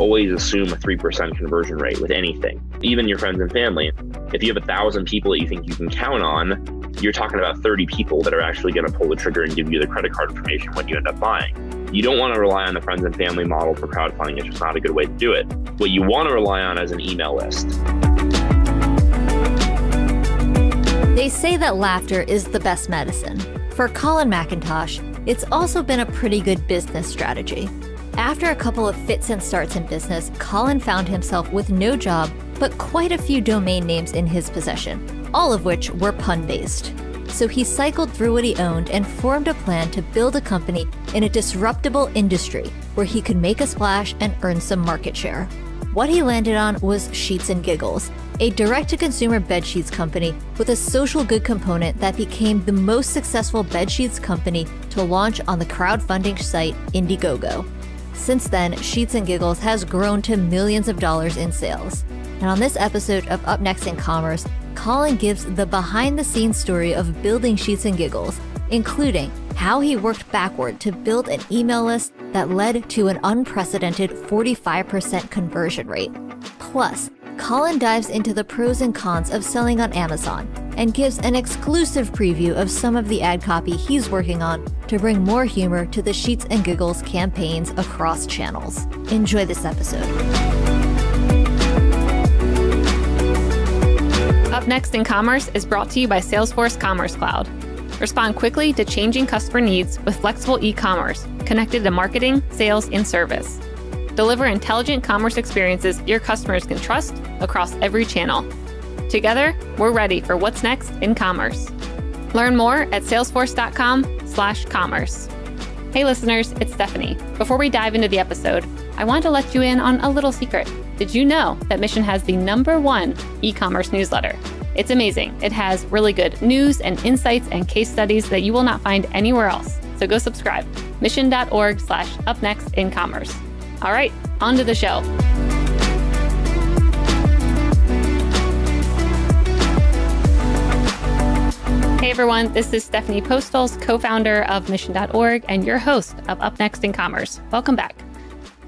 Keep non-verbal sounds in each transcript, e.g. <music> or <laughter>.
always assume a 3% conversion rate with anything, even your friends and family. If you have a thousand people that you think you can count on, you're talking about 30 people that are actually going to pull the trigger and give you the credit card information when you end up buying. You don't want to rely on the friends and family model for crowdfunding. It's just not a good way to do it. What you want to rely on is an email list. They say that laughter is the best medicine. For Colin McIntosh, it's also been a pretty good business strategy. After a couple of fits and starts in business, Colin found himself with no job, but quite a few domain names in his possession, all of which were pun based. So he cycled through what he owned and formed a plan to build a company in a disruptible industry where he could make a splash and earn some market share. What he landed on was Sheets and Giggles, a direct to consumer bedsheets company with a social good component that became the most successful bedsheets company to launch on the crowdfunding site Indiegogo. Since then, Sheets and Giggles has grown to millions of dollars in sales. And on this episode of Up Next in Commerce, Colin gives the behind the scenes story of building Sheets and Giggles, including how he worked backward to build an email list that led to an unprecedented 45% conversion rate. Plus, Colin dives into the pros and cons of selling on Amazon and gives an exclusive preview of some of the ad copy he's working on to bring more humor to the Sheets and Giggles campaigns across channels. Enjoy this episode. Up Next in Commerce is brought to you by Salesforce Commerce Cloud. Respond quickly to changing customer needs with flexible e commerce connected to marketing, sales, and service. Deliver intelligent commerce experiences your customers can trust across every channel. Together, we're ready for what's next in commerce. Learn more at salesforce.com/commerce. Hey listeners, it's Stephanie. Before we dive into the episode, I want to let you in on a little secret. Did you know that Mission has the number 1 e-commerce newsletter? It's amazing. It has really good news and insights and case studies that you will not find anywhere else. So go subscribe. Mission.org slash up next in commerce. All right, on to the show. Hey everyone, this is Stephanie Postles, co founder of Mission.org and your host of Up Next in Commerce. Welcome back.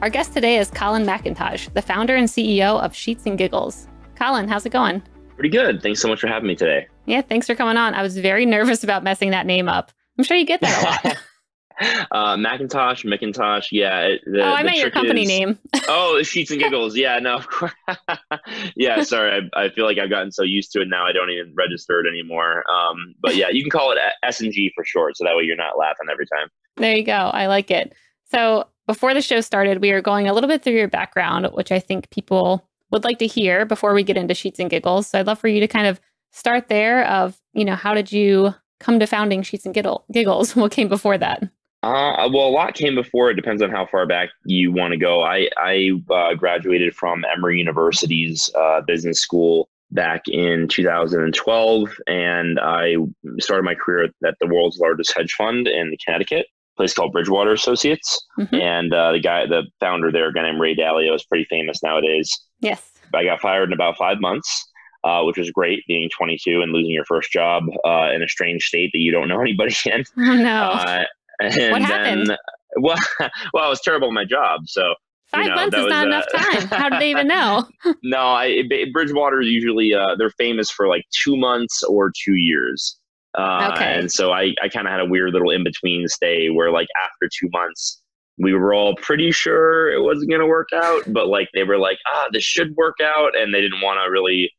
Our guest today is Colin McIntosh, the founder and CEO of Sheets and Giggles. Colin, how's it going? Pretty good. Thanks so much for having me today. Yeah, thanks for coming on. I was very nervous about messing that name up. I'm sure you get that a lot. <laughs> <laughs> uh, Macintosh, Macintosh, yeah. The, oh, I meant your company is, name. <laughs> oh, <laughs> Sheets and Giggles. Yeah, no, of course. yeah, sorry. I, I feel like I've gotten so used to it now, I don't even register it anymore. Um, but yeah, you can call it S and G for short, so that way you're not laughing every time. There you go. I like it. So before the show started, we were going a little bit through your background, which I think people would like to hear before we get into Sheets and Giggles. So I'd love for you to kind of start there. Of you know, how did you come to founding Sheets and Giggles? What came before that? Uh, well, a lot came before. It depends on how far back you want to go. I I uh, graduated from Emory University's uh, business school back in 2012, and I started my career at the world's largest hedge fund in Connecticut, a place called Bridgewater Associates. Mm-hmm. And uh, the guy, the founder there, a guy named Ray Dalio, is pretty famous nowadays. Yes. I got fired in about five months. Uh, which was great being 22 and losing your first job uh, in a strange state that you don't know <laughs> anybody in. Oh, no. Uh, and what happened? Then, <laughs> well, well, I was terrible at my job. So five you know, months is was, not uh, enough time. How did they even <laughs> know? <laughs> no, I, Bridgewater is usually uh, they're famous for like two months or two years. Uh, okay. And so I, I kind of had a weird little in between stay where like after two months we were all pretty sure it wasn't going to work out, but like they were like, ah, this should work out, and they didn't want to really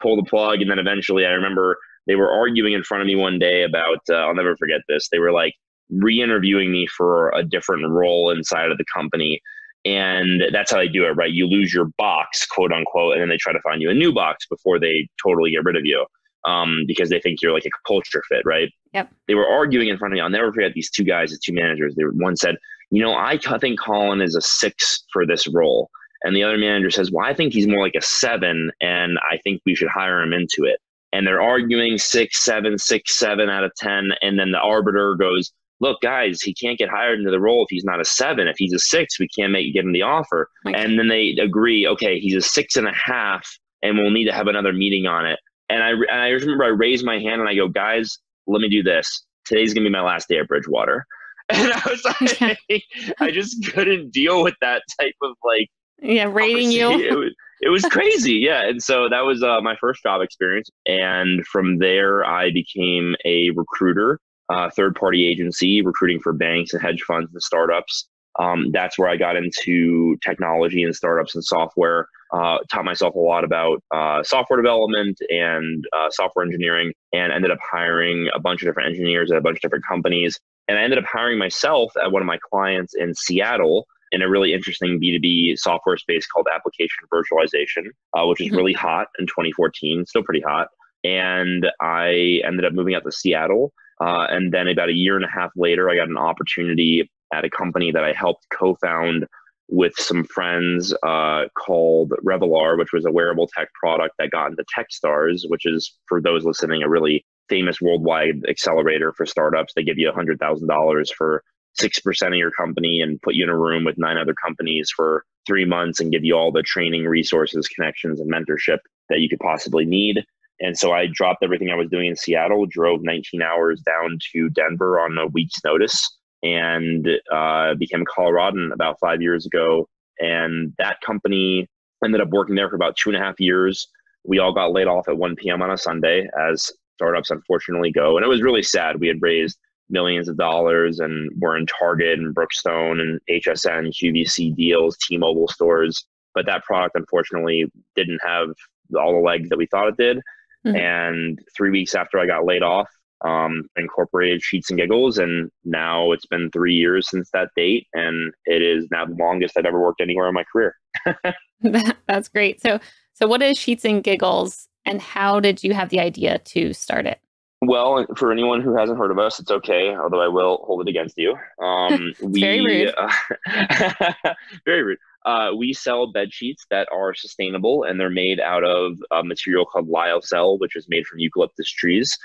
pull the plug. And then eventually, I remember they were arguing in front of me one day about. Uh, I'll never forget this. They were like, re-interviewing me for a different role inside of the company. And that's how they do it right? You lose your box quote unquote and then they try to find you a new box before they totally get rid of you um, because they think you're like a culture fit right? Yep. They were arguing in front of me. I'll never forget these two guys the two managers. They were, one said you know i think colin is a six for this role. And the other manager says well i think he's more like a seven and i think we should hire him into it. And they're arguing six seven six seven out of ten and then the arbiter goes look, guys, he can't get hired into the role if he's not a seven. If he's a six, we can't make give him the offer. Okay. And then they agree, okay, he's a six and a half, and we'll need to have another meeting on it. And I, and I remember I raised my hand and I go, guys, let me do this. Today's gonna be my last day at Bridgewater. <laughs> And I was <laughs> like, I just couldn't deal with that type of like Yeah, rating you. It was, it was crazy. Yeah. And so that was uh, my first job experience. And from there, I became a recruiter, uh, third party agency, recruiting for banks and hedge funds and startups. Um, that's where I got into technology and startups and software. Uh, taught myself a lot about uh, software development and uh, software engineering, and ended up hiring a bunch of different engineers at a bunch of different companies. And I ended up hiring myself at one of my clients in Seattle in a really interesting B2B software space called application virtualization, uh, which is mm-hmm. really hot in 2014, still pretty hot. And I ended up moving out to Seattle. Uh, and then about a year and a half later, I got an opportunity at a company that I helped co found with some friends uh, called Revolar, which was a wearable tech product that got into Techstars, which is, for those listening, a really famous worldwide accelerator for startups. They give you $100,000 for 6% of your company and put you in a room with nine other companies for three months and give you all the training, resources, connections, and mentorship that you could possibly need. And so I dropped everything I was doing in Seattle, drove 19 hours down to Denver on a week's notice, and uh, became a Coloradan about five years ago. And that company ended up working there for about two and a half years. We all got laid off at 1 p.m. on a Sunday, as startups unfortunately go. And it was really sad. We had raised millions of dollars and we're in Target and Brookstone and HSN, QVC deals, T-Mobile stores. But that product unfortunately didn't have all the legs that we thought it did. Mm-hmm. And three weeks after I got laid off, um, incorporated Sheets and Giggles, and now it's been three years since that date, and it is now the longest I've ever worked anywhere in my career. <laughs> <laughs> That's great. So, so what is Sheets and Giggles, and how did you have the idea to start it? Well, for anyone who hasn't heard of us, it's okay. Although I will hold it against you. <laughs> Um, we very rude. Uh, very rude. Uh, we sell bed sheets that are sustainable, and they're made out of a material called lyocell, which is made from eucalyptus trees.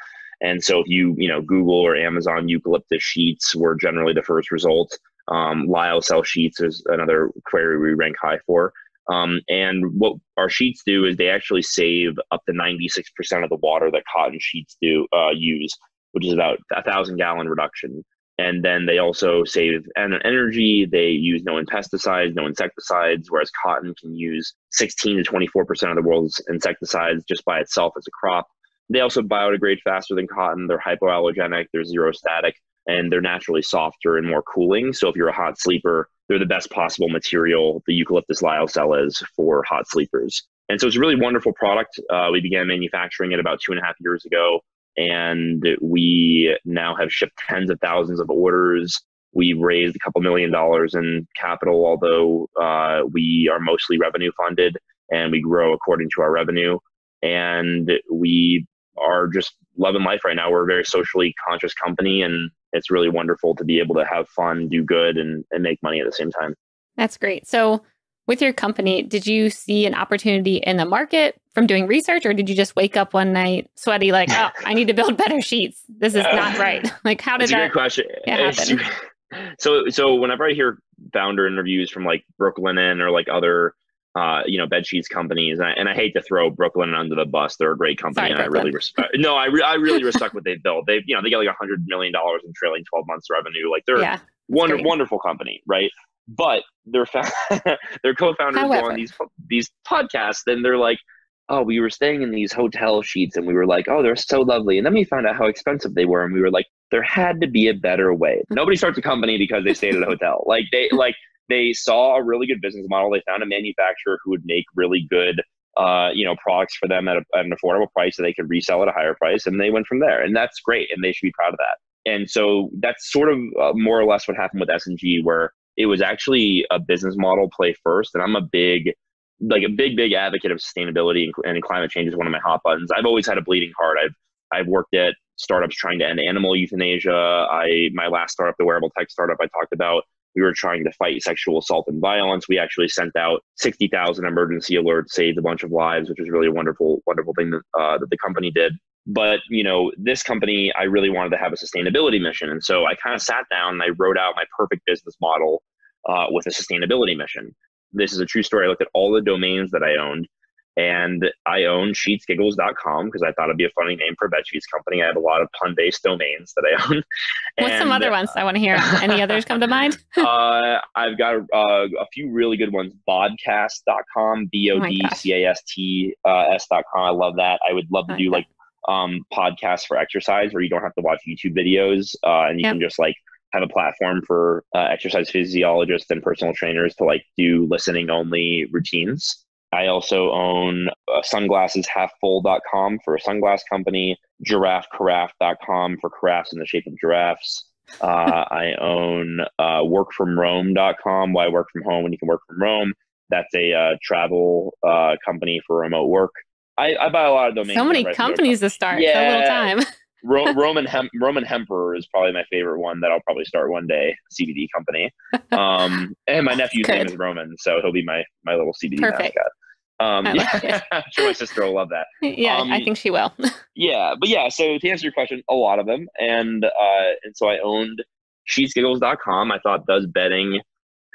And so, if you you know Google or Amazon eucalyptus sheets, were generally the first result. Um, lyocell sheets is another query we rank high for. Um, and what our sheets do is they actually save up to 96% of the water that cotton sheets do uh, use, which is about a thousand gallon reduction. And then they also save energy. They use no pesticides, no insecticides, whereas cotton can use 16 to 24% of the world's insecticides just by itself as a crop. They also biodegrade faster than cotton. They're hypoallergenic, they're zero static, and they're naturally softer and more cooling. So if you're a hot sleeper, they're the best possible material the eucalyptus lyocell is for hot sleepers. And so it's a really wonderful product. Uh, we began manufacturing it about two and a half years ago, and we now have shipped tens of thousands of orders. We've raised a couple million dollars in capital, although uh, we are mostly revenue funded and we grow according to our revenue. And we are just loving life right now. We're a very socially conscious company, and it's really wonderful to be able to have fun, do good, and, and make money at the same time. That's great. So, with your company, did you see an opportunity in the market from doing research, or did you just wake up one night sweaty, like, oh, I need to build better sheets? This is not right. <laughs> Like, how did that? A great question. happen? <laughs> So, so whenever I hear founder interviews from like Brooklinen or like other uh, you know, bed sheets companies. And I, and I, hate to throw Brooklinen under the bus. They're a great company, Sorry, and Brooklyn. I really respect. No, I, re- I really respect what they've built. They've, you know, they get like a hundred million dollars in trailing twelve months revenue. Like they're yeah, wonder, wonderful company, right? But their fa- <laughs> their co-founders However. go on these these podcasts, and they're like, "Oh, we were staying in these hotel sheets, and we were like, oh, they're so lovely." And then we found out how expensive they were, and we were like, "There had to be a better way." <laughs> Nobody starts a company because they stayed at a <laughs> hotel. Like they like they saw a really good business model. They found a manufacturer who would make really good, uh, you know, products for them at, a, at, an affordable price so they could resell at a higher price, and they went from there. And that's great, and they should be proud of that. And so that's sort of uh, more or less what happened with S&G, where it was actually a business model play first. And I'm a big, like a big, big advocate of sustainability and, climate change is one of my hot buttons. I've always had a bleeding heart. I've I've worked at startups trying to end animal euthanasia. I my last startup, the wearable tech startup I talked about, we were trying to fight sexual assault and violence. We actually sent out 60,000 emergency alerts, saved a bunch of lives, which was really a wonderful, wonderful thing that, uh, that the company did. But, you know, this company, I really wanted to have a sustainability mission. And so I kind of sat down and I wrote out my perfect business model uh, with a sustainability mission. This is a true story. I looked at all the domains that I owned And I own sheetsgiggles.com because I thought it'd be a funny name for a bed sheets company. I have a lot of pun based domains that I <laughs> own. What's and, some other ones? I want to hear. Any others come to mind? <laughs> uh, I've got uh, a few really good ones. Bodcast.com, B O D C A S T S.com. I love that. I would love to do like um, podcasts for exercise where you don't have to watch YouTube videos uh, and you yep. can just like have a platform for uh, exercise physiologists and personal trainers to like do listening only routines. I also own uh, sunglasseshalffull.com for a sunglass company, giraffecarafe.com for carafes in the shape of giraffes. Uh, <laughs> I own uh, workfromrome.com, why work from home when you can work from Rome. That's a uh, travel uh, company for remote work. I, I, buy a lot of domains. So many companies to start. Yeah. So little time. <laughs> Ro- Roman Hem- Roman Hempire is probably my favorite one that I'll probably start one day. CBD company. <laughs> Um, and my nephew's name is Roman, so he'll be my my little CBD Perfect. mascot. Um, yeah, <laughs> I'm sure my sister will love that. Yeah, um, I think she will. <laughs> yeah, but yeah. So to answer your question, a lot of them, and uh, and so I owned sheetsgiggles.com. I thought does bedding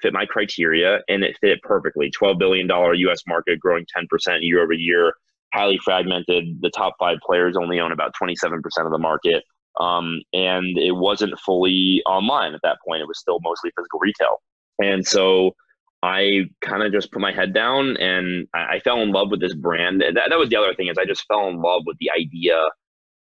fit my criteria, and it fit perfectly. Twelve billion dollar U.S. market, growing ten percent year over year highly fragmented. The top five players only own about 27% of the market. Um, and it wasn't fully online at that point. It was still mostly physical retail. And so I kind of just put my head down and I, I fell in love with this brand. And that, that was the other thing is I just fell in love with the idea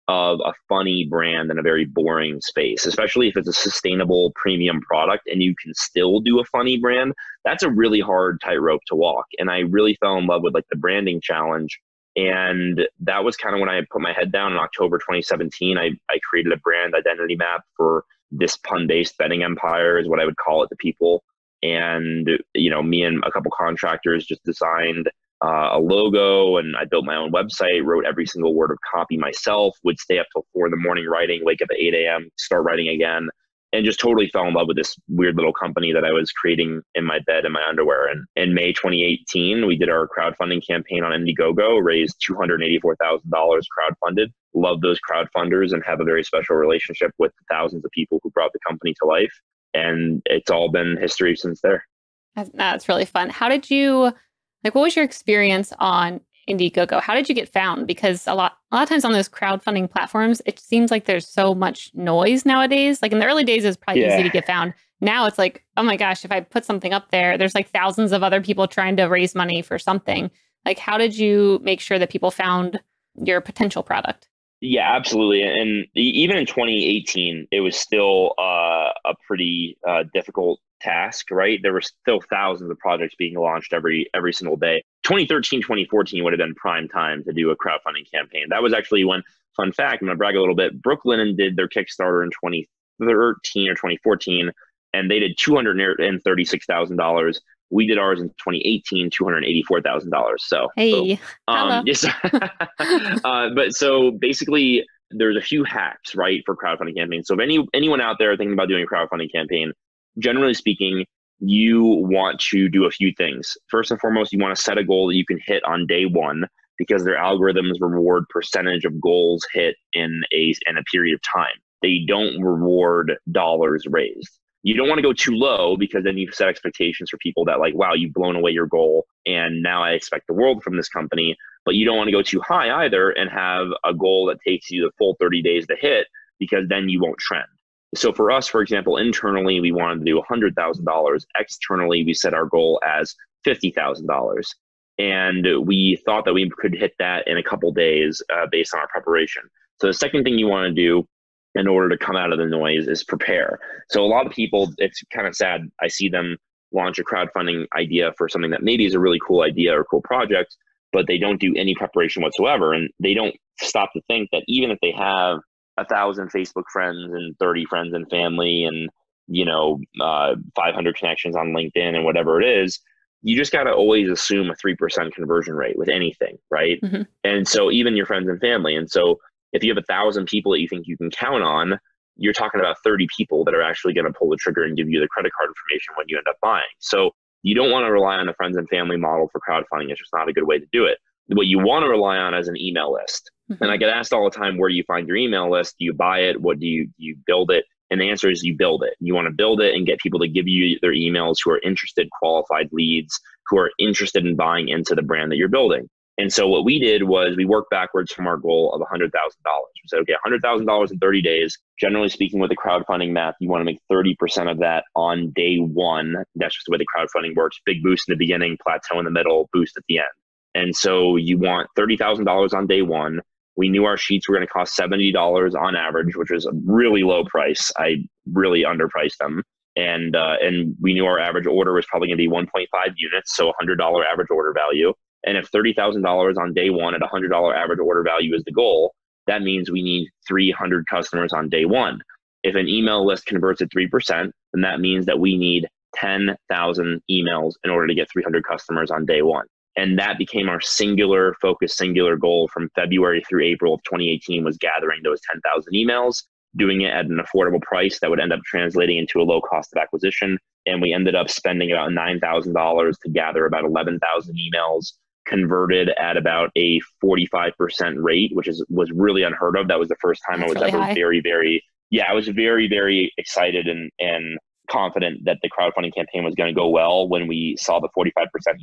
of a funny brand in a very boring space, especially if it's a sustainable premium product and you can still do a funny brand. That's a really hard tightrope to walk. And I really fell in love with like the branding challenge and that was kind of when I put my head down in October 2017. I, I created a brand identity map for this pun based bedding empire, is what I would call it to people. And, you know, me and a couple contractors just designed uh, a logo and I built my own website, wrote every single word of copy myself, would stay up till four in the morning writing, wake up at 8 a.m., start writing again and just totally fell in love with this weird little company that I was creating in my bed in my underwear. And in May 2018, we did our crowdfunding campaign on Indiegogo, raised $284,000 crowdfunded. Love those crowdfunders and have a very special relationship with thousands of people who brought the company to life. And it's all been history since there. That's really fun. How did you, like, what was your experience on Indiegogo. How did you get found? Because a lot a lot of times on those crowdfunding platforms, it seems like there's so much noise nowadays. Like in the early days, it's probably yeah. easy to get found. Now it's like, oh my gosh, if I put something up there, there's like thousands of other people trying to raise money for something. Like, how did you make sure that people found your potential product? Yeah, absolutely. And even in 2018, it was still uh, a pretty uh, difficult task, right? There were still thousands of projects being launched every every single day. 2013, 2014 would have been prime time to do a crowdfunding campaign. That was actually when, fun fact, I'm gonna brag a little bit. Brooklinen did their Kickstarter in 2013 or 2014, and they did $236,000. We did ours in 2018, $284,000. So, hey, um, <laughs> yes. <laughs> uh, but so basically, there's a few hacks, right, for crowdfunding campaigns. So if any anyone out there thinking about doing a crowdfunding campaign, generally speaking, you want to do a few things. First and foremost, you want to set a goal that you can hit on day one because their algorithms reward percentage of goals hit in a in a period of time. They don't reward dollars raised. You don't want to go too low because then you set expectations for people that like, wow, you've blown away your goal and now I expect the world from this company. But you don't want to go too high either and have a goal that takes you the full 30 days to hit because then you won't trend. So for us, for example, internally, we wanted to do $100,000. Externally, we set our goal as $50,000. And we thought that we could hit that in a couple days uh, based on our preparation. So the second thing you want to do in order to come out of the noise is prepare. So a lot of people, it's kind of sad. I see them launch a crowdfunding idea for something that maybe is a really cool idea or cool project, but they don't do any preparation whatsoever. And they don't stop to think that even if they have a thousand Facebook friends and 30 friends and family and, you know, uh, 500 connections on LinkedIn and whatever it is, you just got to always assume a 3% conversion rate with anything, right? Mm-hmm. And so even your friends and family. And so if you have a thousand people that you think you can count on, you're talking about 30 people that are actually going to pull the trigger and give you the credit card information when you end up buying. So you don't want to rely on the friends and family model for crowdfunding. It's just not a good way to do it. What you want to rely on is an email list. Mm-hmm. And I get asked all the time, where do you find your email list? Do you buy it? What do you do you build it? And the answer is you build it. You want to build it and get people to give you their emails who are interested, qualified leads, who are interested in buying into the brand that you're building. And so what we did was we worked backwards from our goal of $100,000. We said, okay, $100,000 in 30 days. Generally speaking, with the crowdfunding math, you want to make 30% of that on day one. That's just the way the crowdfunding works. Big boost in the beginning, plateau in the middle, boost at the end. And so you want $30,000 on day one. We knew our sheets were going to cost $70 on average, which was a really low price. I really underpriced them. And, uh, and we knew our average order was probably going to be 1.5 units, so $100 average order value. And if $30,000 on day one at $100 average order value is the goal, that means we need 300 customers on day one. If an email list converts at 3%, then that means that we need 10,000 emails in order to get 300 customers on day one and that became our singular focus singular goal from february through april of 2018 was gathering those 10000 emails doing it at an affordable price that would end up translating into a low cost of acquisition and we ended up spending about $9000 to gather about 11000 emails converted at about a 45% rate which is was really unheard of that was the first time That's i was really ever high. very very yeah i was very very excited and and confident that the crowdfunding campaign was going to go well when we saw the 45%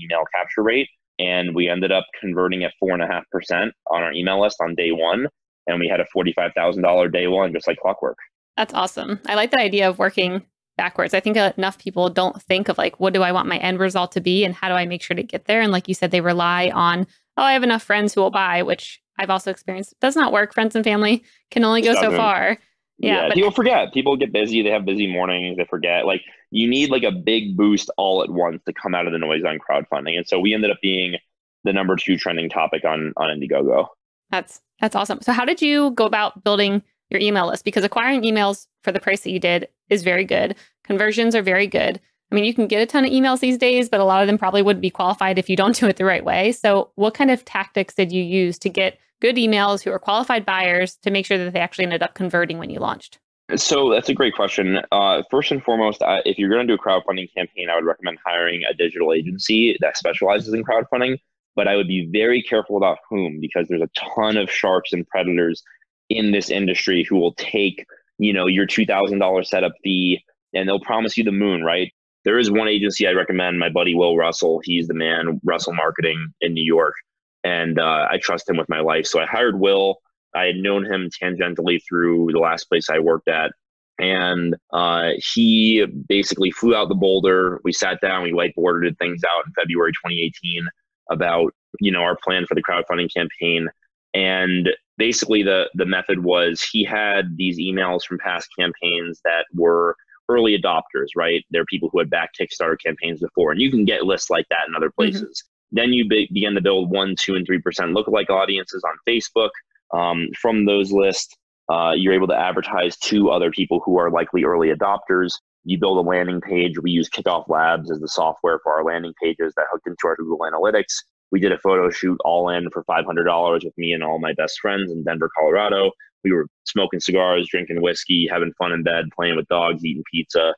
email capture rate. And we ended up converting at 4.5% on our email list on day one. And we had a $45,000 day one, just like clockwork. That's awesome. I like the idea of working backwards. I think enough people don't think of like, what do I want my end result to be and how do I make sure to get there? And like you said, they rely on, oh, I have enough friends who will buy, which I've also experienced. Does not work. Friends and family can only go so Doesn't. far. Yeah, but- people forget. People get busy. They have busy mornings. They forget. Like you need like a big boost all at once to come out of the noise on crowdfunding. And so we ended up being the number two trending topic on on Indiegogo. That's that's awesome. So how did you go about building your email list? Because acquiring emails for the price that you did is very good. Conversions are very good. I mean, you can get a ton of emails these days, but a lot of them probably wouldn't be qualified if you don't do it the right way. So what kind of tactics did you use to get good emails who are qualified buyers to make sure that they actually ended up converting when you launched? So that's a great question. Uh, first and foremost, uh, if you're going to do a crowdfunding campaign, I would recommend hiring a digital agency that specializes in crowdfunding. But I would be very careful about whom because there's a ton of sharks and predators in this industry who will take, you know, your two thousand dollar setup fee and they'll promise you the moon, right? There is one agency I recommend. My buddy Will Russell. He's the man, Russell Marketing in New York, and uh, I trust him with my life. So I hired Will. I had known him tangentially through the last place I worked at. And uh, he basically flew out the Boulder. We sat down, we whiteboarded things out in February 2018 about you know our plan for the crowdfunding campaign. And basically, the the method was he had these emails from past campaigns that were early adopters, right? They're people who had backed Kickstarter campaigns before, and you can get lists like that in other places. Then you be, begin to build one, two, and three percent lookalike audiences on Facebook. Um, from those lists, uh, you're able to advertise to other people who are likely early adopters. You build a landing page. We use KickoffLabs as the software for our landing pages that hooked into our Google Analytics. We did a photo shoot all in for $500 with me and all my best friends in Denver, Colorado. We were smoking cigars, drinking whiskey, having fun in bed, playing with dogs, eating pizza.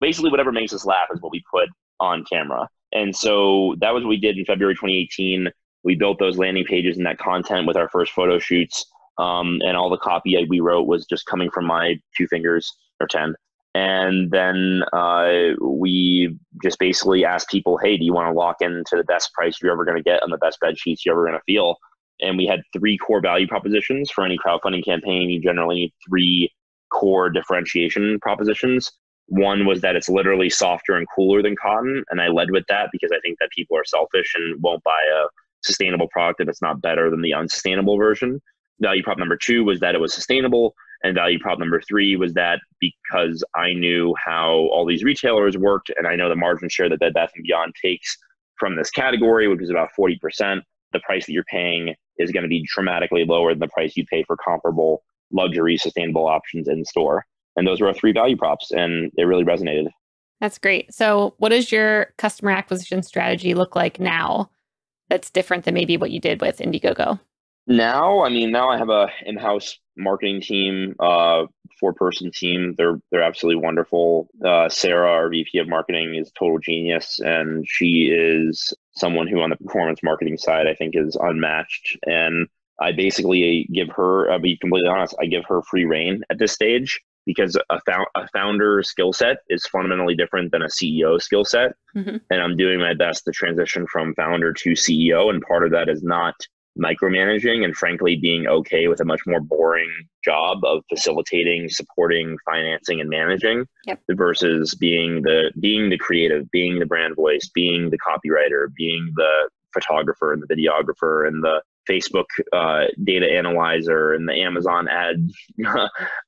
Basically, whatever makes us laugh is what we put on camera. And so that was what we did in February 2018. We built those landing pages and that content with our first photo shoots. Um, and all the copy we wrote was just coming from my two fingers or 10. And then uh, we just basically asked people, hey, do you want to lock into the best price you're ever going to get on the best bed sheets you're ever going to feel? And we had three core value propositions for any crowdfunding campaign. You generally need three core differentiation propositions. One was that it's literally softer and cooler than cotton. And I led with that because I think that people are selfish and won't buy a sustainable product if it's not better than the unsustainable version. Value prop number two was that it was sustainable. And value prop number three was that because I knew how all these retailers worked and I know the margin share that Bed Bath & Beyond takes from this category, which is about 40%, the price that you're paying is going to be dramatically lower than the price you pay for comparable luxury sustainable options in store. And those were our three value props and it really resonated. That's great. So, what does your customer acquisition strategy look like now that's different than maybe what you did with Indiegogo? Now, I mean, now I have a in-house marketing team, uh, four-person team. They're they're absolutely wonderful. Uh, Sarah, our VP of marketing, is a total genius, and she is someone who, on the performance marketing side, I think is unmatched. And I basically give her, I'll be completely honest, I give her free reign at this stage. because a, a founder skill set is fundamentally different than a CEO skill set. Mhm. And I'm doing my best to transition from founder to CEO. And part of that is not micromanaging and frankly being okay with a much more boring job of facilitating supporting financing and managing Yep. versus being the being the creative being the brand voice being the copywriter being the photographer and the videographer and the facebook uh, data analyzer and the amazon ad <laughs>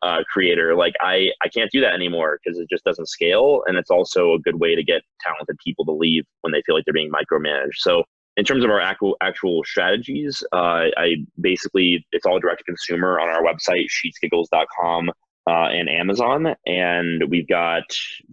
uh, creator like i i can't do that anymore because it just doesn't scale and it's also a good way to get talented people to leave when they feel like they're being micromanaged so in terms of our actual actual strategies, uh, I basically it's all direct to consumer on our website sheetsgiggles.com uh, and Amazon, and we've got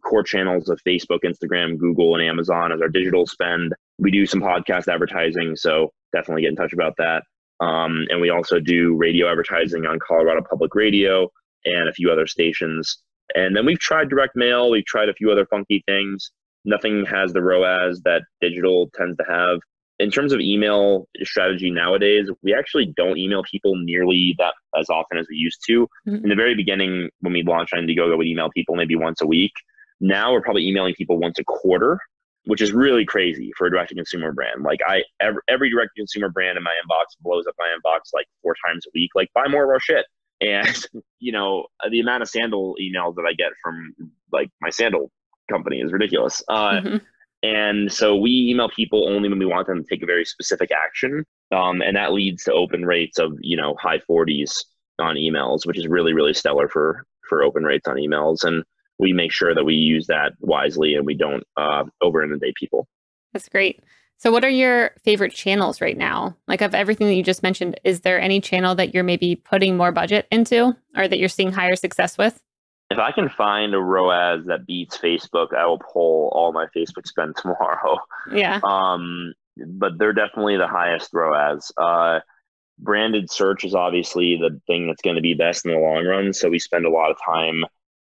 core channels of Facebook, Instagram, Google, and Amazon as our digital spend. We do some podcast advertising, so definitely get in touch about that. Um, and we also do radio advertising on Colorado Public Radio and a few other stations. And then we've tried direct mail. We've tried a few other funky things. Nothing has the ROAS that digital tends to have in terms of email strategy nowadays, we actually don't email people nearly that as often as we used to. Mhm. In the very beginning, when we launched Indiegogo, we'd email people maybe once a week. Now we're probably emailing people once a quarter, which is really crazy for a direct to consumer brand. Like I every, every direct to consumer brand in my inbox blows up my inbox like four times a week. Like buy more of our shit. <laughs> And you know the amount of sandal emails that I get from like my sandal company is ridiculous. Uh, Mhm. And so we email people only when we want them to take a very specific action. Um, and that leads to open rates of, you know, high 40s on emails, which is really, really stellar for, for open rates on emails. And we make sure that we use that wisely and we don't uh, over inundate people. That's great. So, what are your favorite channels right now? Like, of everything that you just mentioned, is there any channel that you're maybe putting more budget into or that you're seeing higher success with? If I can find a ROAS that beats Facebook, I will pull all my Facebook spend <laughs> tomorrow. Yeah. um, but they're definitely the highest ROAS. Uh, branded search is obviously the thing that's going to be best in the long run. So we spend a lot of time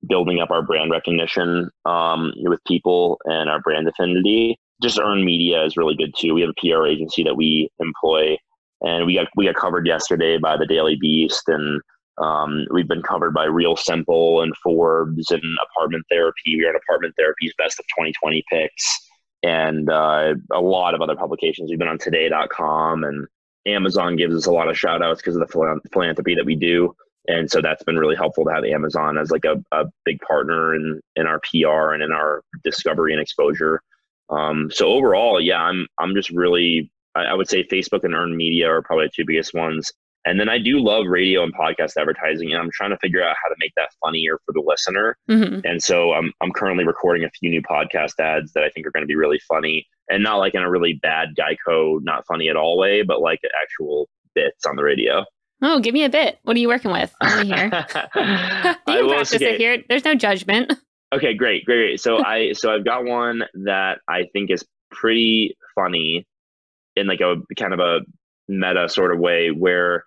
building up our brand recognition um, with people and our brand affinity. Just earned media is really good too. We have a PR agency that we employ, and we got we got covered yesterday by the Daily Beast, and um, we've been covered by Real Simple and Forbes and Apartment Therapy. We are in Apartment Therapy's Best of 2020 picks and uh, a lot of other publications. We've been on today.com and Amazon gives us a lot of shout outs because of the philanthropy that we do. And so that's been really helpful to have Amazon as like a, a big partner in, in our PR and in our discovery and exposure. Um, so overall, yeah, I'm, I'm just really, I, I would say Facebook and earned media are probably the two biggest ones. And then I do love radio and podcast advertising, and I'm trying to figure out how to make that funnier for the listener. hmm And so I'm I'm currently recording a few new podcast ads that I think are going to be really funny and not like in a really bad Geico, not funny at all way, but like actual bits on the radio. Oh, give me a bit. What are you working with? Want to hear. <laughs> <laughs> You can practice okay. it here. There's no judgment. Okay, great, great, great. So I so I've got one that I think is pretty funny in like a kind of a meta sort of way where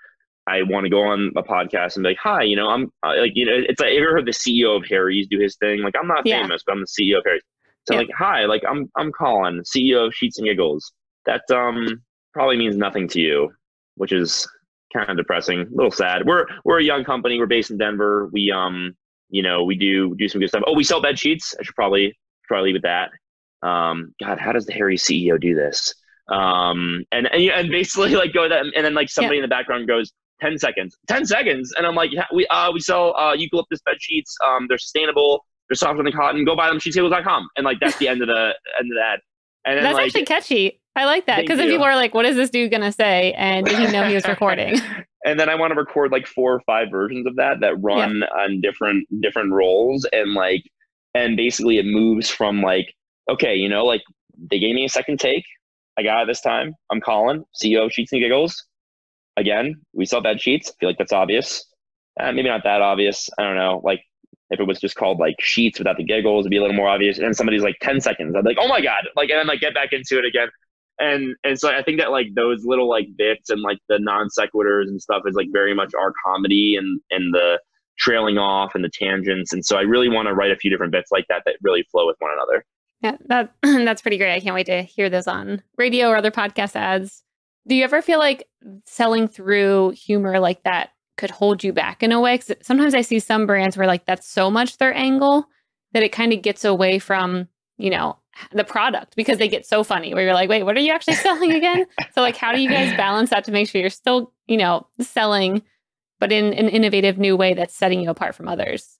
I want to go on a podcast and be like, "Hi, you know, I'm uh, like, you know, it's like have you ever heard the CEO of Harry's do his thing? Like, I'm not Yeah. famous, but I'm the CEO of Harry's. So Yeah. like, hi, like I'm I'm Colin, CEO of Sheets and Giggles. That um probably means nothing to you, which is kind of depressing, a little sad. We're we're a young company. We're based in Denver. We um you know we do do some good stuff. Oh, we sell bed sheets. I should probably probably leave with that. Um, God, how does the Harry CEO do this? Um, and and, and basically <laughs> like go that, and then like somebody in the background goes. 10 seconds 10 seconds and i'm like yeah, we uh we sell uh eucalyptus bed sheets um they're sustainable they're softer than cotton go buy them sheetsgiggles.com and like that's the end of the end of that and then That's like actually catchy. I like that because then you. people are like, "What is this dude gonna say?" And did he know he was <laughs> recording? and then I want to record like four or five versions of that that run on different different roles and like and basically it moves from like okay, you know, like they gave me a second take. I got it this time. I'm Colin, CEO of Sheets and Giggles. Again, we sell bed sheets. I feel like that's obvious. Uh, maybe not that obvious. I don't know. Like if it was just called like sheets without the giggles, it'd be a little more obvious. And somebody's like 10 seconds. I'd be like, oh my God. Like, and then like get back into it again. And and so I think that like those little like bits and like the non sequiturs and stuff is like very much our comedy and and the trailing off and the tangents. And so I really want to write a few different bits like that that really flow with one another. Yeah, that <clears throat> that's pretty great. I can't wait to hear those on radio or other podcast ads. Do you ever feel like selling through humor like that could hold you back in a way. Cause sometimes I see some brands where like that's so much their angle that it kind of gets away from, you know, the product because they get so funny where you're like, wait, what are you actually <laughs> selling again? so like how do you guys balance that to make sure you're still, you know, selling, but in an innovative new way that's setting you apart from others?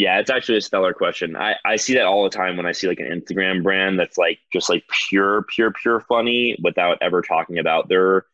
Yeah, it's actually a stellar question. I, I see that all the time when I see like an Instagram brand that's like just like pure, pure, pure funny without ever talking about their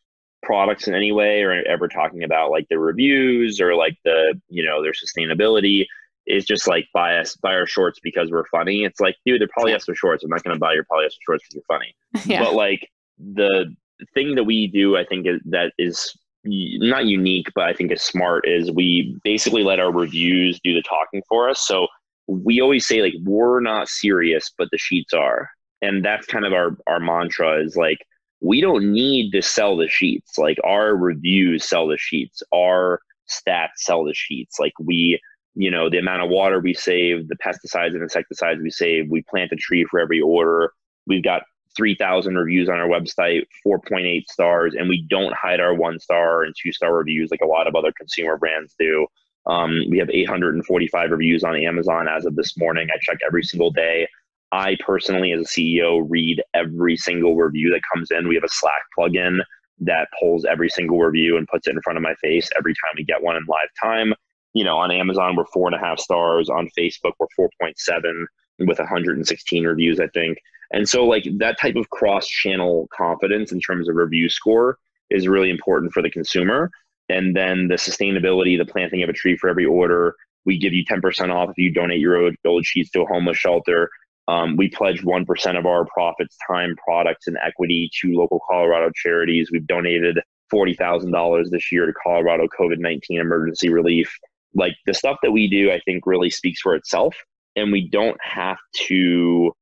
products in any way or ever talking about like their reviews or like the, you know, their sustainability is just like buy us buy our shorts because we're funny. It's like, dude, they're polyester shorts. I'm not gonna buy your polyester shorts because you're funny. <laughs> Yeah. But like the thing that we do, I think is, that is not unique, but I think is smart is we basically let our reviews do the talking for us. So we always say like we're not serious, but the sheets are, and that's kind of our our mantra is like we don't need to sell the sheets. Like our reviews sell the sheets. Our stats sell the sheets. Like we you know the amount of water we save the pesticides and insecticides we save we plant a tree for every order we've got 3000 reviews on our website 4.8 stars and we don't hide our one star and two star reviews like a lot of other consumer brands do. Um, we have 845 reviews on amazon as of this morning. I check every single day. I personally as a ceo read every single review that comes in. We have a slack plugin that pulls every single review and puts it in front of my face every time we get one in live time. You know, on Amazon, we're four and a half stars. On Facebook, we're 4.7 with 116 reviews, I think. And so, like, that type of cross channel confidence in terms of review score is really important for the consumer. And then the sustainability, the planting of a tree for every order. We give you 10% off if you donate your old sheets to a homeless shelter. Um, we pledge 1% of our profits, time, products, and equity to local Colorado charities. We've donated $40,000 this year to Colorado COVID 19 emergency relief like the stuff that we do, I think really speaks for itself. And we don't have to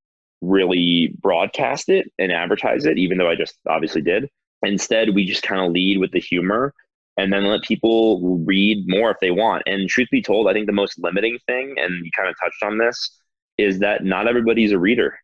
really broadcast it and advertise it, even though I just obviously did. Instead, we just kind of lead with the humor and then let people read more if they want. And truth be told, I think the most limiting thing, and you kind of touched on this, is that not everybody's a reader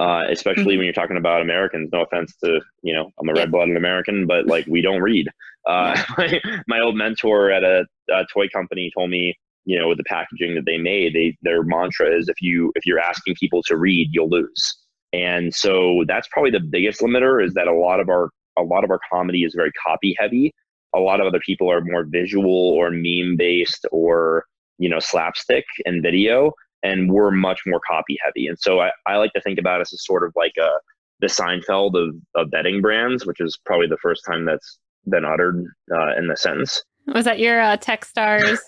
uh, especially mm-hmm. when you're talking about Americans. No offense to you know I'm a red blooded American, but like we don't read. Uh, <laughs> my, my old mentor at a, a, toy company told me you know with the packaging that they made, they their mantra is if you if you're asking people to read, you'll lose. And so that's probably the biggest limiter is that a lot of our a lot of our comedy is very copy heavy. A lot of other people are more visual or meme based or you know slapstick and video and we're much more copy heavy. And so I, I like to think about us as sort of like a the Seinfeld of, of bedding brands, which is probably the first time that's been uttered uh, in the sentence. Was that your uh, Techstars,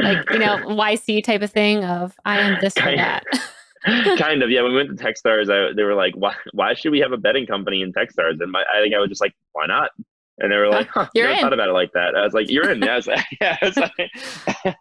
like you know <laughs> YC type of thing of I am this or that? <laughs> kind of, yeah. When we went to Techstars, I, they were like, "Why? Why should we have a bedding company in Techstars?" And my, I think I was just like, "Why not?" And they were like, huh, "You're never in. thought about it like that." I was like, "You're in." <laughs> Yeah, like, yeah. Like,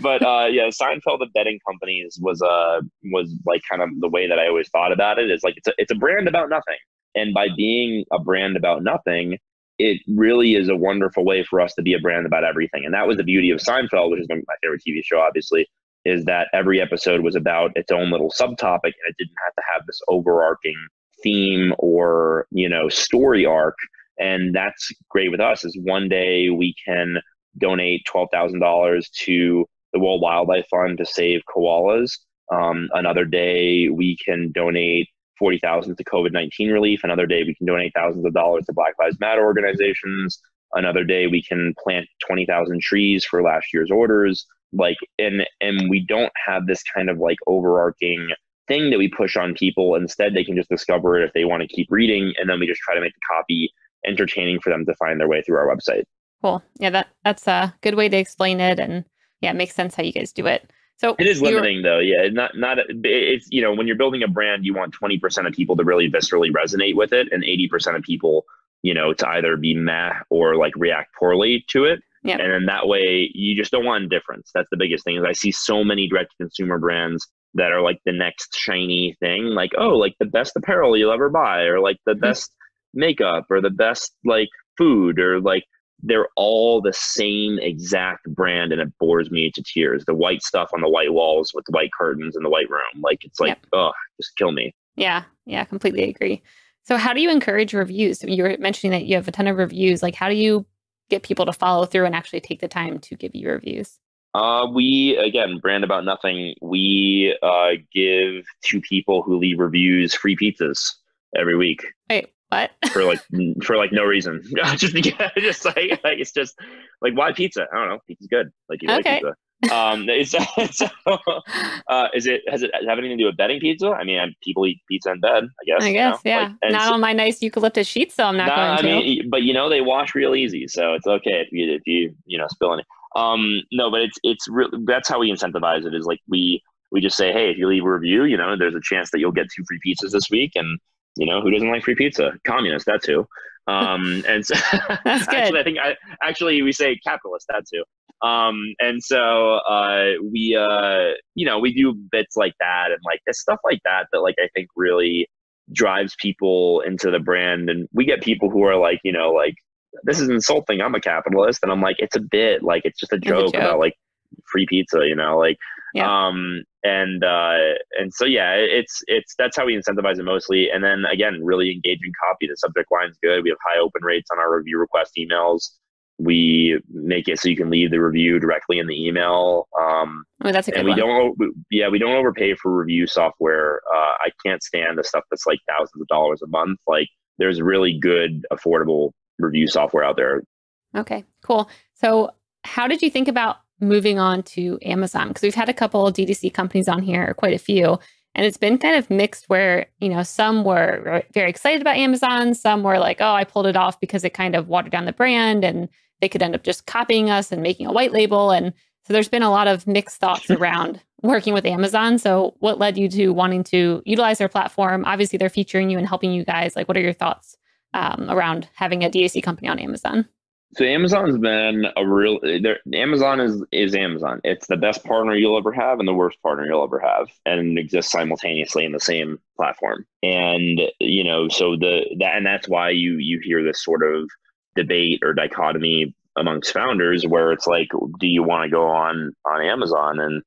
but uh, yeah, Seinfeld of bedding companies was uh was like kind of the way that I always thought about it. Is like it's a it's a brand about nothing, and by being a brand about nothing, it really is a wonderful way for us to be a brand about everything. And that was the beauty of Seinfeld, which is my favorite TV show, obviously, is that every episode was about its own little subtopic, and it didn't have to have this overarching theme or you know story arc and that's great with us is one day we can donate $12,000 to the World Wildlife Fund to save koalas. Um, another day we can donate 40,000 to COVID-19 relief. Another day we can donate thousands of dollars to Black Lives Matter organizations. Another day we can plant 20,000 trees for last year's orders. Like, and, and we don't have this kind of like overarching thing that we push on people. Instead, they can just discover it if they want to keep reading. And then we just try to make the copy entertaining for them to find their way through our website. Cool. Yeah, that that's a good way to explain it, and yeah, it makes sense how you guys do it. So it is limiting though. Yeah, not not it's you know when you're building a brand, you want 20% of people to really viscerally resonate with it, and 80% of people you know to either be meh or like react poorly to it. Yeah. And then that way, you just don't want indifference. That's the biggest thing. Is I see so many direct to consumer brands that are like the next shiny thing, like oh, like the best apparel you'll ever buy, or like the mm-hmm. best makeup or the best like food or like they're all the same exact brand and it bores me to tears the white stuff on the white walls with the white curtains in the white room like it's like yep. oh just kill me yeah yeah completely agree so how do you encourage reviews you were mentioning that you have a ton of reviews like how do you get people to follow through and actually take the time to give you reviews? Uh, we again brand about nothing. We uh, give to people who leave reviews free pizzas every week. Wait, what? <laughs> for like for like no reason. <laughs> just <laughs> just like, like it's just like why pizza? I don't know. Pizza's good. Like you okay. like pizza. Um, it's, so, uh, is it has it have anything to do with bedding pizza? I mean, people eat pizza in bed. I guess. I guess, you know? yeah. Like, not so, on my nice eucalyptus sheets, so I'm not nah, going I mean, but you know they wash real easy, so it's okay if you if you you know spill any. Um, no, but it's it's real. That's how we incentivize it. Is like we we just say, hey, if you leave a review, you know, there's a chance that you'll get two free pizzas this week, and you know, who doesn't like free pizza? Communist, that's who. Um, <laughs> and so <laughs> actually, I think I actually we say capitalist, that's who. Um, and so uh, we, uh, you know, we do bits like that and like stuff like that that like I think really drives people into the brand. And we get people who are like, you know, like this is insulting. I'm a capitalist, and I'm like, it's a bit like it's just a joke, a joke. about like free pizza, you know, like yeah. um and uh and so yeah it's it's that's how we incentivize it mostly. And then again really engaging copy. The subject line's good. We have high open rates on our review request emails. We make it so you can leave the review directly in the email. Um oh, that's a good and we one. don't yeah we don't overpay for review software. Uh i can't stand the stuff that's like thousands of dollars a month. Like there's really good affordable review software out there. Okay cool. So how did you think about moving on to Amazon because we've had a couple DTC companies on here, quite a few, and it's been kind of mixed where, you know, some were very excited about Amazon, some were like, oh, I pulled it off because it kind of watered down the brand and they could end up just copying us and making a white label. And so there's been a lot of mixed thoughts around working with Amazon. So what led you to wanting to utilize their platform? Obviously, they're featuring you and helping you guys. Like, what are your thoughts um, around having a DTC company on Amazon? So Amazon's been a real. Amazon is is Amazon. It's the best partner you'll ever have and the worst partner you'll ever have, and exists simultaneously in the same platform. And you know, so the that and that's why you you hear this sort of debate or dichotomy amongst founders where it's like, do you want to go on on Amazon? And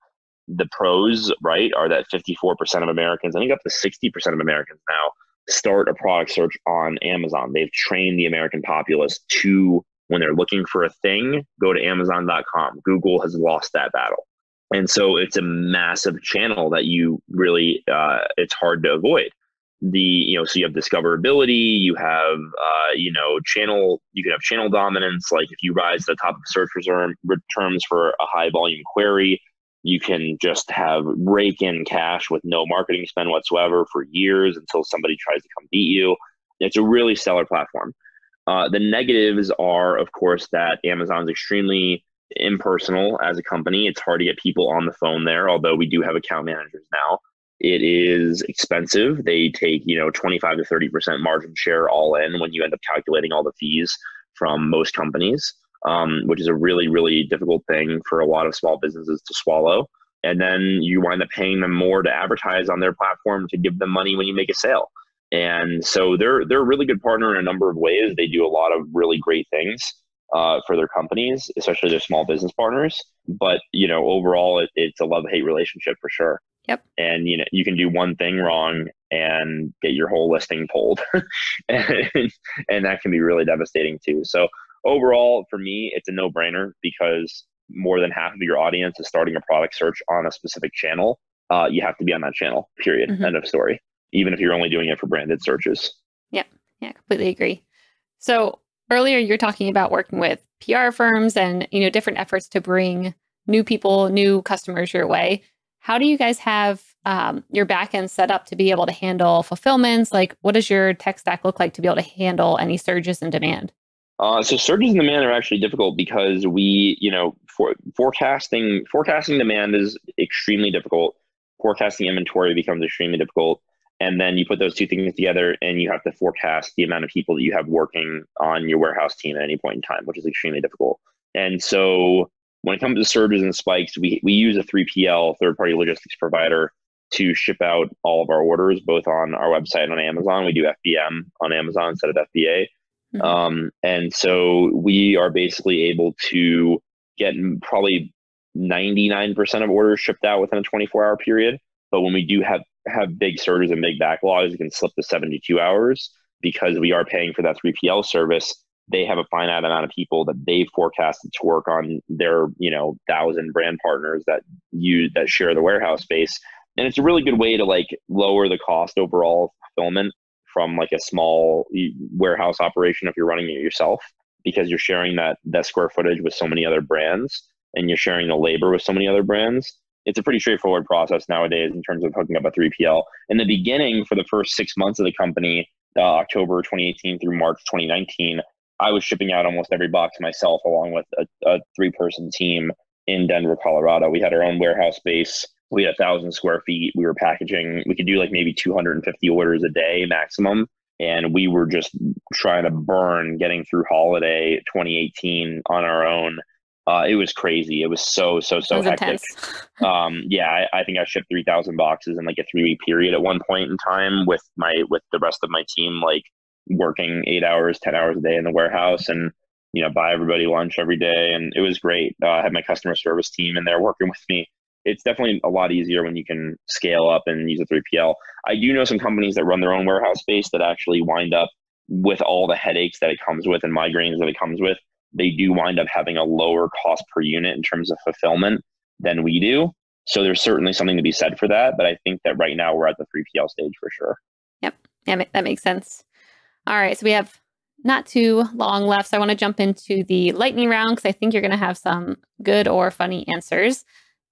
the pros, right, are that 54% of Americans, I think up to 60% of Americans now, start a product search on Amazon. They've trained the American populace to when they're looking for a thing, go to Amazon.com. Google has lost that battle. And so it's a massive channel that you really, uh, it's hard to avoid. The, you know, so you have discoverability, you have, uh, you know, channel, you can have channel dominance. Like if you rise to the top of search terms for a high volume query, you can just have rake in cash with no marketing spend whatsoever for years until somebody tries to come beat you. It's a really stellar platform. Uh, the negatives are, of course, that Amazon's extremely impersonal as a company. It's hard to get people on the phone there, although we do have account managers now. It is expensive. They take, you know, 25 to 30% margin share all in when you end up calculating all the fees from most companies, um, which is a really, really difficult thing for a lot of small businesses to swallow. And then you wind up paying them more to advertise on their platform to give them money when you make a sale. And so they're they're a really good partner in a number of ways. They do a lot of really great things uh, for their companies, especially their small business partners. But you know, overall, it, it's a love hate relationship for sure. Yep. And you know, you can do one thing wrong and get your whole listing pulled, <laughs> and, and that can be really devastating too. So overall, for me, it's a no brainer because more than half of your audience is starting a product search on a specific channel. Uh, you have to be on that channel. Period. Mm-hmm. End of story even if you're only doing it for branded searches. Yeah, yeah, completely agree. So earlier you're talking about working with PR firms and you know different efforts to bring new people, new customers your way. How do you guys have um, your backend set up to be able to handle fulfillments? Like, what does your tech stack look like to be able to handle any surges in demand? Uh, so surges in demand are actually difficult because we, you know, for forecasting forecasting demand is extremely difficult. Forecasting inventory becomes extremely difficult and then you put those two things together and you have to forecast the amount of people that you have working on your warehouse team at any point in time which is extremely difficult. And so when it comes to surges and spikes we, we use a 3pl third party logistics provider to ship out all of our orders both on our website and on amazon. We do fbm on amazon instead of fba mm-hmm. um, and so we are basically able to get probably 99% of orders shipped out within a 24 hour period. But when we do have have big surges and big backlogs, it can slip to 72 hours because we are paying for that 3PL service. they have a finite amount of people that they forecasted to work on their you know thousand brand partners that you that share the warehouse space and it's a really good way to like lower the cost overall fulfillment from like a small warehouse operation if you're running it yourself because you're sharing that that square footage with so many other brands and you're sharing the labor with so many other brands it's a pretty straightforward process nowadays in terms of hooking up a 3pl in the beginning for the first six months of the company uh, october 2018 through march 2019 i was shipping out almost every box myself along with a, a three person team in denver colorado we had our own warehouse space we had a thousand square feet. We were packaging. We could do like maybe 250 orders a day maximum. And we were just trying to burn getting through holiday 2018 on our own. Uh, it was crazy. It was so, so, so hectic. <laughs> um, yeah, I, I, think I shipped 3,000 boxes in like a three week period at one point in time with my, with the rest of my team, like working eight hours, 10 hours a day in the warehouse and, you know, buy everybody lunch every day. And it was great. Uh, I had my customer service team in there working with me it's definitely a lot easier when you can scale up and use a 3PL. I do know some companies that run their own warehouse space that actually wind up with all the headaches that it comes with and migraines that it comes with. They do wind up having a lower cost per unit in terms of fulfillment than we do. So there's certainly something to be said for that. But I think that right now we're at the 3PL stage for sure. Yep. Yeah, that makes sense. All right. So we have not too long left. So I want to jump into the lightning round because I think you're going to have some good or funny answers.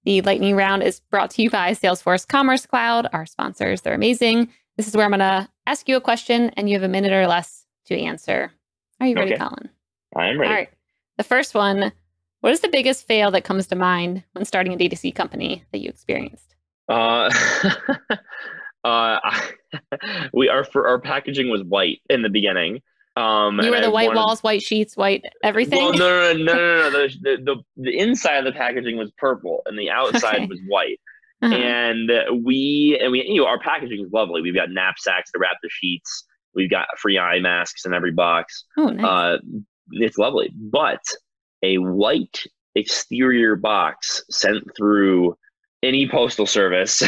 The lightning round is brought to you by Salesforce Commerce Cloud, our sponsors. They're amazing. This is where I'm going to ask you a question and you have a minute or less to answer. Are you ready, okay. Colin? I am ready. All right. The first one What is the biggest fail that comes to mind when starting a D2C company that you experienced? Uh, <laughs> uh, <laughs> we our our packaging was white in the beginning, um, you were the white wanted... walls, white sheets, white everything. Well, no, no, no, no, no. no. The, <laughs> the, the, the inside of the packaging was purple, and the outside okay. was white. Uh-huh. And we and we, you know, our packaging is lovely. We've got knapsacks to wrap the sheets. We've got free eye masks in every box. Oh, nice. Uh, it's lovely, but a white exterior box sent through any postal service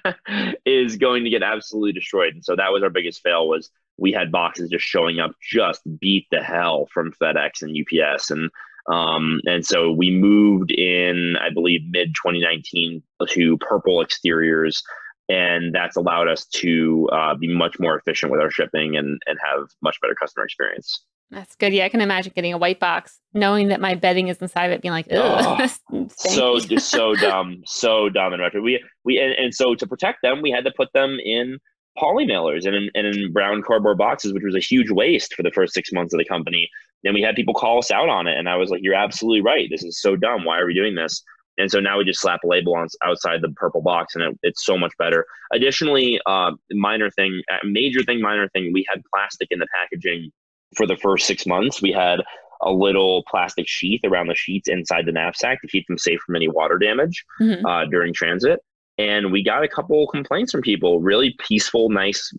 <laughs> is going to get absolutely destroyed. And so that was our biggest fail was we had boxes just showing up just beat the hell from FedEx and UPS. And um, and so we moved in, I believe, mid 2019 to purple exteriors. And that's allowed us to uh, be much more efficient with our shipping and, and have much better customer experience. That's good. Yeah, I can imagine getting a white box, knowing that my bedding is inside of it, being like, oh, <laughs> so so dumb, so dumb and retro. We we and, and so to protect them, we had to put them in poly mailers and in, and in brown cardboard boxes, which was a huge waste for the first six months of the company. Then we had people call us out on it, and I was like, "You're absolutely right. This is so dumb. Why are we doing this?" And so now we just slap a label on outside the purple box, and it, it's so much better. Additionally, uh, minor thing, major thing, minor thing, we had plastic in the packaging for the first six months, we had a little plastic sheath around the sheets inside the knapsack to keep them safe from any water damage mm-hmm. uh, during transit. And we got a couple complaints from people, really peaceful, nice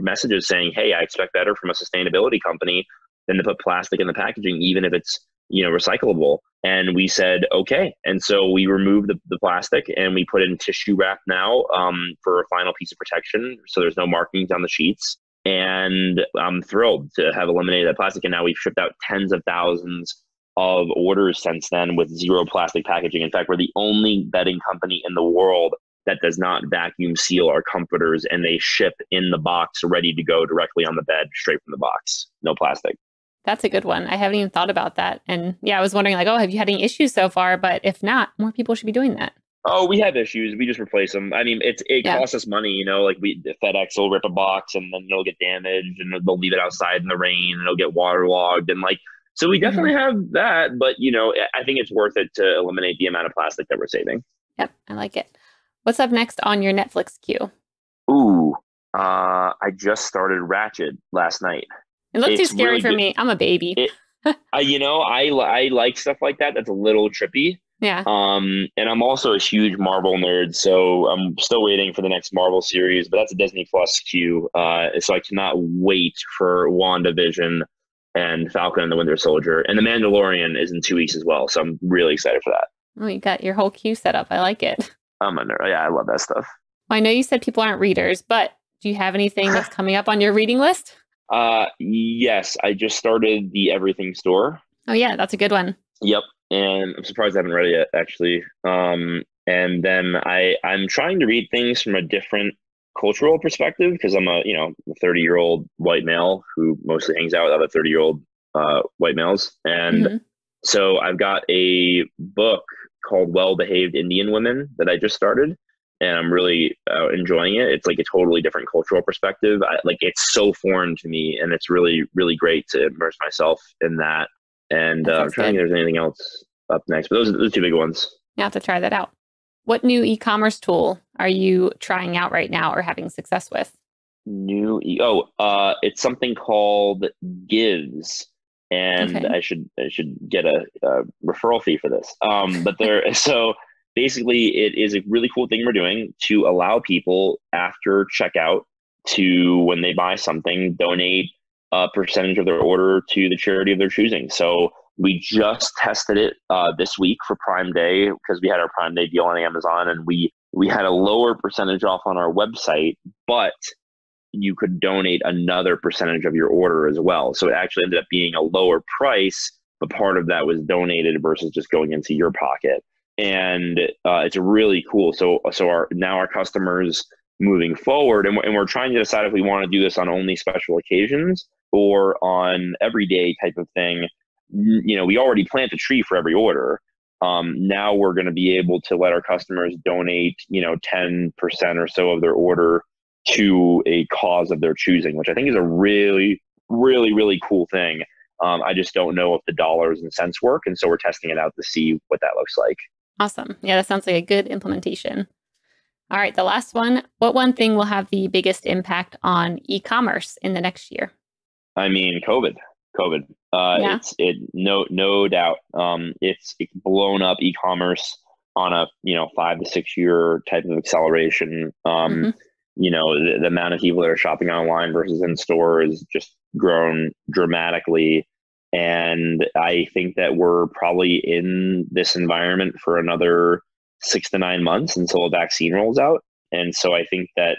messages saying, "Hey, I expect better from a sustainability company than to put plastic in the packaging, even if it's you know recyclable." And we said, "Okay." And so we removed the, the plastic and we put in tissue wrap now um, for a final piece of protection, so there's no markings on the sheets and I'm thrilled to have eliminated that plastic. And now we've shipped out tens of thousands of orders since then with zero plastic packaging. In fact, we're the only bedding company in the world that does not vacuum seal our comforters and they ship in the box ready to go directly on the bed straight from the box. No plastic. That's a good one. I haven't even thought about that. And yeah, I was wondering like, oh, have you had any issues so far? But if not, more people should be doing that. Oh, we have issues. We just replace them. I mean, it's it yeah. costs us money, you know. Like we FedEx will rip a box and then it'll get damaged, and they'll leave it outside in the rain, and it'll get waterlogged, and like so. We definitely mm-hmm. have that, but you know, I think it's worth it to eliminate the amount of plastic that we're saving. Yep, I like it. What's up next on your Netflix queue? Ooh, uh, I just started Ratched last night. It looks too scary really for good. me. I'm a baby. It, uh, you know, I I like stuff like that. That's a little trippy. Yeah. Um, and I'm also a huge Marvel nerd, so I'm still waiting for the next Marvel series, but that's a Disney Plus queue. Uh, so I cannot wait for WandaVision and Falcon and the Winter Soldier. And The Mandalorian is in two weeks as well. So I'm really excited for that. Oh, you got your whole queue set up. I like it. <laughs> I'm a nerd. Yeah, I love that stuff. Well, I know you said people aren't readers, but do you have anything that's <laughs> coming up on your reading list? Uh, yes, I just started the Everything Store. Oh yeah, that's a good one. Yep, and I'm surprised I haven't read it yet, actually. Um, and then I I'm trying to read things from a different cultural perspective because I'm a you know 30 year old white male who mostly hangs out with other 30 year old uh, white males, and mm-hmm. so I've got a book called Well Behaved Indian Women that I just started, and I'm really uh, enjoying it. It's like a totally different cultural perspective. I, like it's so foreign to me, and it's really really great to immerse myself in that. And uh, I'm trying to think if there's anything else up next, but those are the two big ones. You have to try that out. What new e-commerce tool are you trying out right now or having success with? New e- oh, uh, it's something called Gives, and okay. I should I should get a, a referral fee for this. Um, but there <laughs> so basically it is a really cool thing we're doing to allow people after checkout to when they buy something donate a percentage of their order to the charity of their choosing. So we just tested it uh, this week for prime day because we had our prime day deal on amazon and we we had a lower percentage off on our website but you could donate another percentage of your order as well. So it actually ended up being a lower price but part of that was donated versus just going into your pocket. And uh, it's really cool. So so our now our customers moving forward, and we're, and we're trying to decide if we want to do this on only special occasions or on everyday type of thing. You know, we already plant a tree for every order. Um, now we're going to be able to let our customers donate, you know, ten percent or so of their order to a cause of their choosing, which I think is a really, really, really cool thing. Um, I just don't know if the dollars and cents work, and so we're testing it out to see what that looks like. Awesome. Yeah, that sounds like a good implementation. All right, the last one. What one thing will have the biggest impact on e-commerce in the next year? I mean, COVID. COVID. Uh, yeah. It's it no no doubt. Um, it's, it's blown up e-commerce on a you know five to six year type of acceleration. Um, mm-hmm. You know, the, the amount of people that are shopping online versus in store is just grown dramatically. And I think that we're probably in this environment for another six to nine months until a vaccine rolls out. And so I think that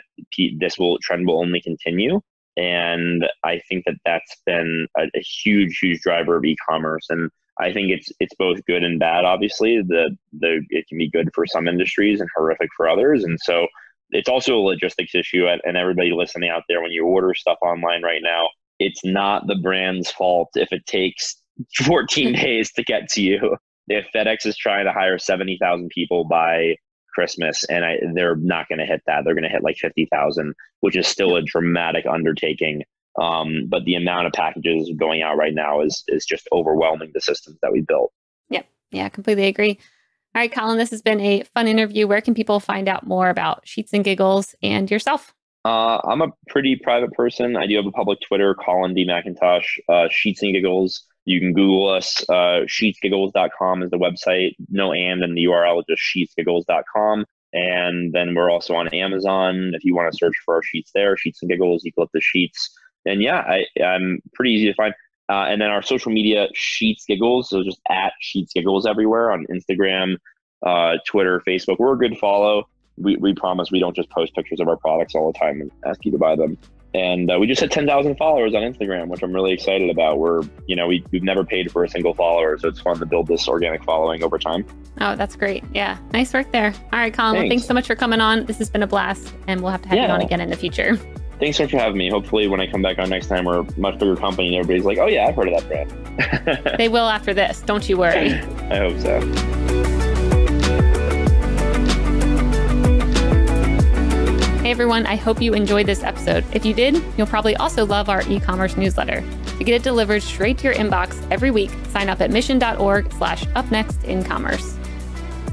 this will trend will only continue. And I think that that's been a, a huge, huge driver of e-commerce. And I think it's it's both good and bad. Obviously, the the it can be good for some industries and horrific for others. And so it's also a logistics issue. And everybody listening out there, when you order stuff online right now, it's not the brand's fault if it takes <laughs> 14 <laughs> days to get to you. If FedEx is trying to hire 70,000 people by Christmas and I, they're not going to hit that, they're going to hit like 50,000, which is still a dramatic undertaking. Um, but the amount of packages going out right now is is just overwhelming the systems that we built. Yep. Yeah, completely agree. All right, Colin, this has been a fun interview. Where can people find out more about Sheets and Giggles and yourself? Uh, I'm a pretty private person. I do have a public Twitter, Colin D. McIntosh, uh, Sheets and Giggles. You can Google us. Uh, sheetsgiggles.com is the website. No and in the URL, just sheetsgiggles.com. And then we're also on Amazon. If you want to search for our sheets there, Sheets and Giggles, you click the sheets. And yeah, I, I'm pretty easy to find. Uh, and then our social media, Sheets Giggles. So just at Sheets Giggles everywhere on Instagram, uh, Twitter, Facebook. We're a good follow we, we promise we don't just post pictures of our products all the time and ask you to buy them. And uh, we just hit 10,000 followers on Instagram, which I'm really excited about. We're, you know, we, we've never paid for a single follower, so it's fun to build this organic following over time. Oh, that's great. Yeah. Nice work there. All right, Colin. Thanks. Well, thanks so much for coming on. This has been a blast, and we'll have to have yeah. you on again in the future. Thanks so much for having me. Hopefully, when I come back on next time, we're a much bigger company and everybody's like, oh, yeah, I've heard of that brand. <laughs> they will after this. Don't you worry. I hope so. Hey everyone, I hope you enjoyed this episode. If you did, you'll probably also love our e-commerce newsletter. To get it delivered straight to your inbox every week, sign up at mission.org slash up next in commerce.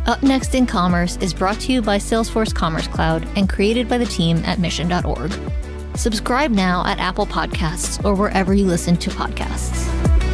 Up Next in Commerce is brought to you by Salesforce Commerce Cloud and created by the team at mission.org. Subscribe now at Apple Podcasts or wherever you listen to podcasts.